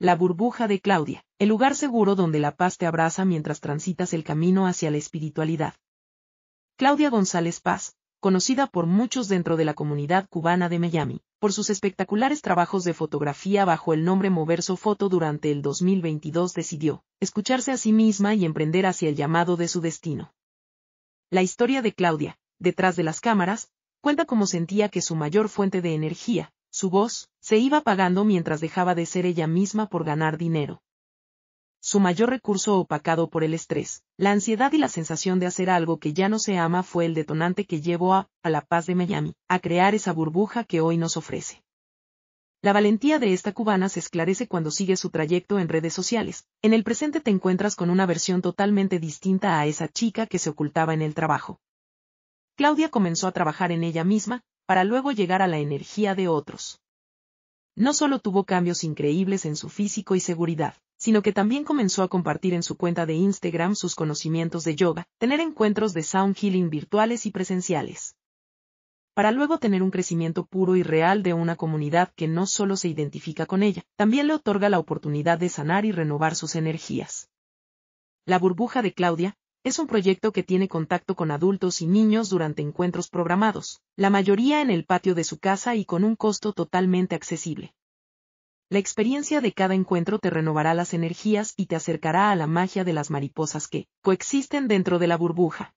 La burbuja de Claudia, el lugar seguro donde la paz te abraza mientras transitas el camino hacia la espiritualidad. Claudia González Paz, conocida por muchos dentro de la comunidad cubana de Miami, por sus espectaculares trabajos de fotografía bajo el nombre Moverso Foto durante el 2022 decidió escucharse a sí misma y emprender hacia el llamado de su destino. La historia de Claudia, detrás de las cámaras, cuenta cómo sentía que su mayor fuente de energía, su voz, se iba apagando mientras dejaba de ser ella misma por ganar dinero. Su mayor recurso opacado por el estrés, la ansiedad y la sensación de hacer algo que ya no se ama fue el detonante que llevó a, a la paz de Miami, a crear esa burbuja que hoy nos ofrece. La valentía de esta cubana se esclarece cuando sigue su trayecto en redes sociales. En el presente te encuentras con una versión totalmente distinta a esa chica que se ocultaba en el trabajo. Claudia comenzó a trabajar en ella misma, para luego llegar a la energía de otros. No solo tuvo cambios increíbles en su físico y seguridad, sino que también comenzó a compartir en su cuenta de Instagram sus conocimientos de yoga, tener encuentros de sound healing virtuales y presenciales. Para luego tener un crecimiento puro y real de una comunidad que no solo se identifica con ella, también le otorga la oportunidad de sanar y renovar sus energías. La burbuja de Claudia, es un proyecto que tiene contacto con adultos y niños durante encuentros programados, la mayoría en el patio de su casa y con un costo totalmente accesible. La experiencia de cada encuentro te renovará las energías y te acercará a la magia de las mariposas que coexisten dentro de la burbuja.